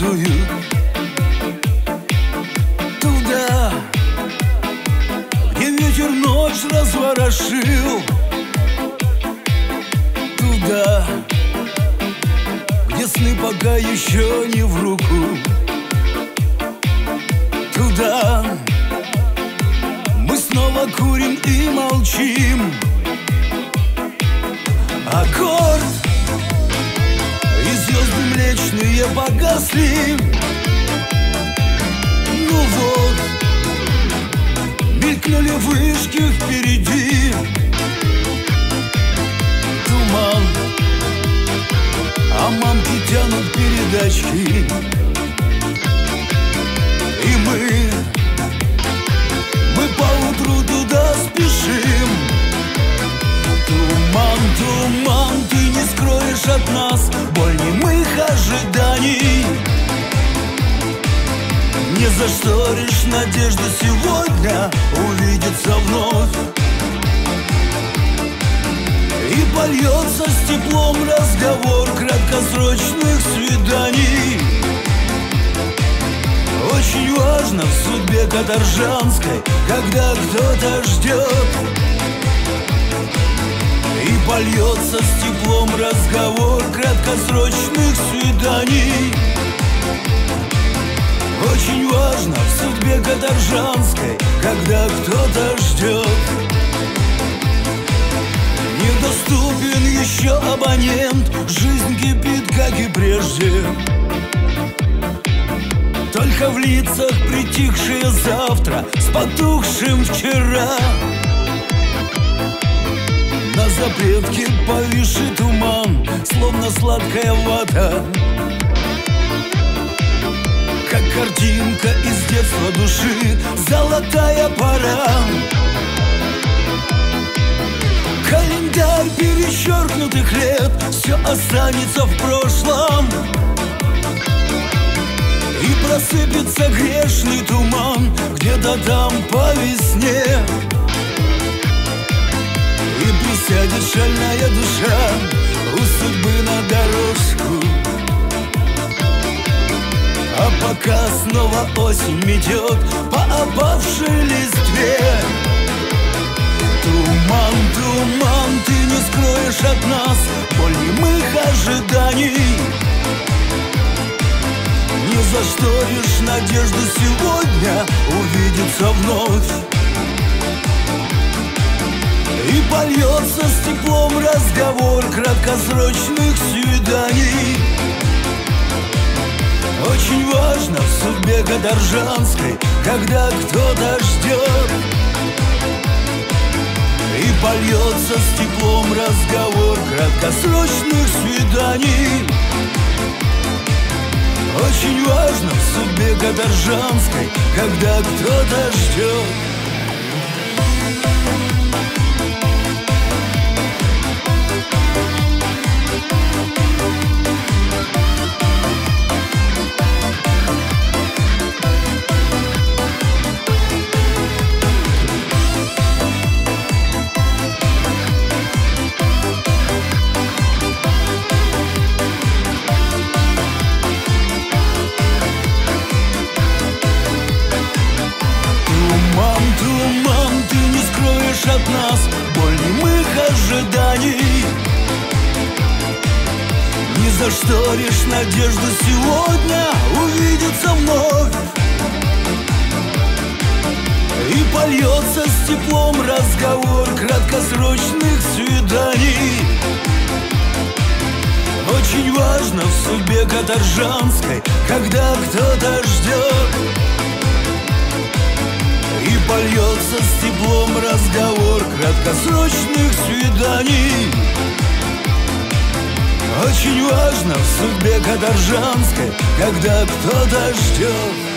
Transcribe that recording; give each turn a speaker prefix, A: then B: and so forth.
A: стартуют Туда, где ветер ночь разворошил. Туда, где сны пока еще не в руку. Туда. Мы снова курим и молчим. Аккорд млечные погасли. Ну вот, мелькнули вышки впереди. Туман, а мамки тянут передачки Туман, туман, ты не скроешь от нас Боль немых ожиданий. Не зашторишь надежду сегодня Увидеться вновь. И польется с теплом разговор Краткосрочных свиданий. Очень важно в судьбе каторжанской Когда кто-то ждет и польется с теплом разговор краткосрочных свиданий. Очень важно в судьбе каторжанской, когда кто-то ждет. Недоступен еще абонент, жизнь кипит, как и прежде. Только в лицах притихшее завтра с потухшим вчера на запретке повисший туман Словно сладкая вата. Как картинка из детства души Золотая пора. Календарь перечеркнутых лет Все останется в прошлом. И просыпется грешный туман Где-то там по весне присядет шальная душа У судьбы на дорожку. А пока снова осень метет По опавшей листве. Туман, туман, ты не скроешь от нас Боль немых ожиданий. Не зашторишь надежду сегодня Увидеться вновь и польется теплом разговор краткосрочных свиданий. Очень важно в судьбе каторжанской, когда кто-то ждет И польется теплом разговор краткосрочных свиданий. Очень важно в судьбе каторжанской, когда кто-то ждет зашторишь надежду сегодня увидеться вновь И польется с теплом разговор краткосрочных свиданий. Очень важно в судьбе каторжанской, когда кто-то ждет. И польется с теплом разговор краткосрочных свиданий Очень важно в судьбе каторжанской, когда кто-то ждет